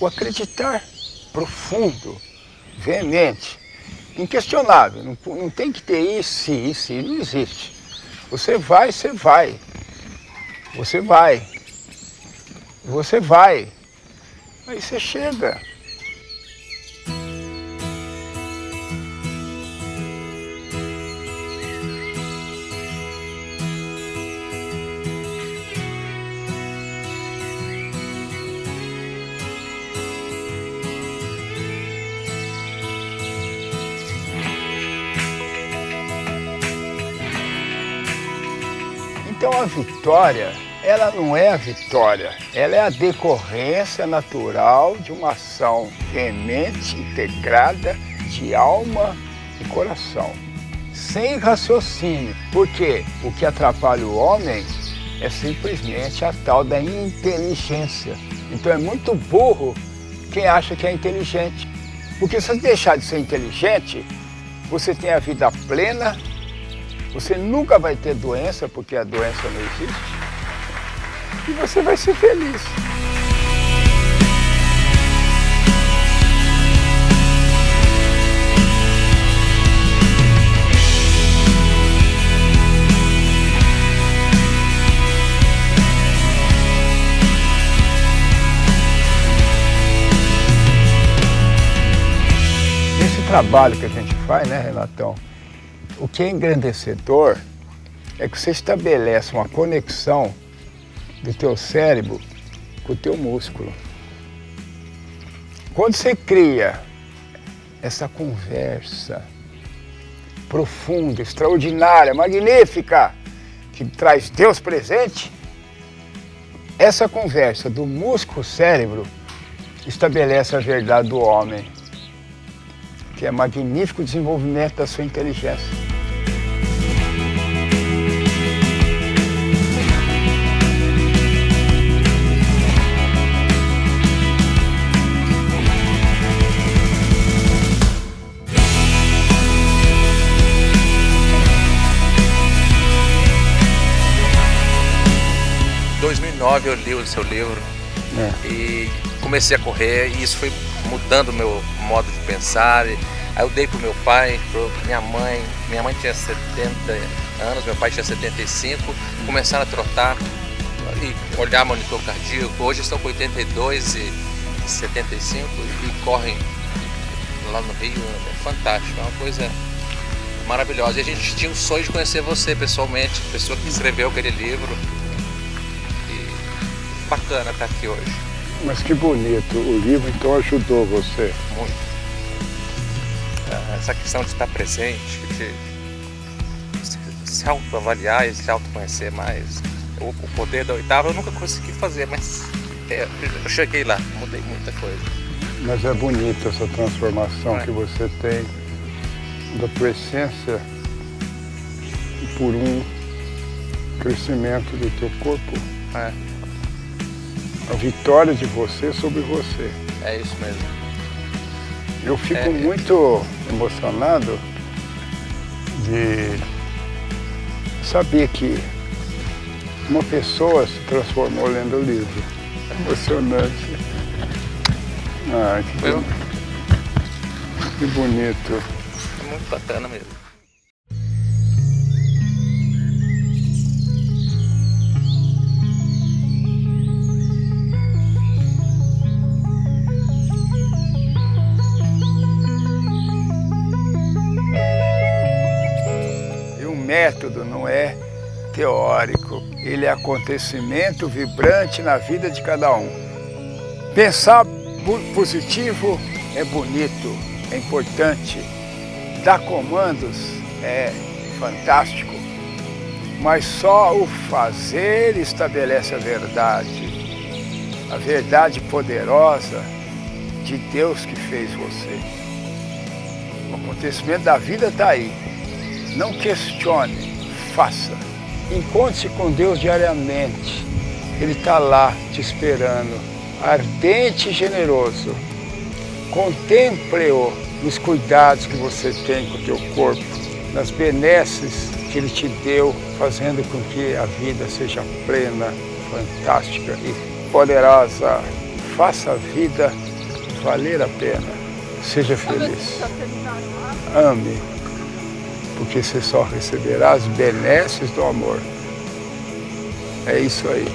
o acreditar profundo, veemente, inquestionável. Não, não tem que ter isso, isso, isso, não existe. Você vai, você vai. Você vai. Você vai. Aí você chega. Então a vitória, ela não é a vitória, ela é a decorrência natural de uma ação veemente, integrada de alma e coração, sem raciocínio, porque o que atrapalha o homem é simplesmente a tal da inteligência. Então é muito burro quem acha que é inteligente. Porque se você deixar de ser inteligente, você tem a vida plena, você nunca vai ter doença, porque a doença não existe. E você vai ser feliz. Esse trabalho que a gente faz, né, Renatão? O que é engrandecedor é que você estabelece uma conexão do teu cérebro com o teu músculo. Quando você cria essa conversa profunda, extraordinária, magnífica, que traz Deus presente, essa conversa do músculo-cérebro estabelece a verdade do homem, que é magnífico desenvolvimento da sua inteligência. Em 2009 eu li o seu livro É. e comecei a correr e isso foi mudando meu modo de pensar. Aí eu dei pro meu pai, pro minha mãe. Minha mãe tinha 70 anos, meu pai tinha 75. Começaram a trotar e olhar monitor cardíaco. Hoje estão com 82 e 75 e correm lá no Rio. É fantástico, é uma coisa maravilhosa. E a gente tinha o sonho de conhecer você pessoalmente, pessoa que escreveu aquele livro. E bacana estar aqui hoje. Mas que bonito, o livro então ajudou você. Muito. Ah, Essa questão de estar presente, de se- autoavaliar e se autoconhecer mais. O, o poder da oitava eu nunca consegui fazer, mas é, eu cheguei lá, mudei muita coisa. Mas é bonita essa transformação É. que você tem da tua essência por um crescimento do teu corpo. É, A vitória de você sobre você. é isso mesmo. Eu fico É. muito emocionado de saber que uma pessoa se transformou lendo o livro. É emocionante. Ah, que, Eu- que bonito. É muito bacana mesmo. Método não é teórico, ele é acontecimento vibrante na vida de cada um. Pensar po- positivo é bonito, é importante. Dar comandos é fantástico, mas só o fazer estabelece a verdade. A verdade poderosa de Deus que fez você. O acontecimento da vida está aí. Não questione, faça. Encontre-se com Deus diariamente. Ele está lá te esperando, ardente e generoso. Contemple-o nos cuidados que você tem com o teu corpo, nas benesses que Ele te deu, fazendo com que a vida seja plena, fantástica e poderosa. Faça a vida valer a pena. Seja feliz. Ame, porque você só receberá as benesses do amor. É isso aí.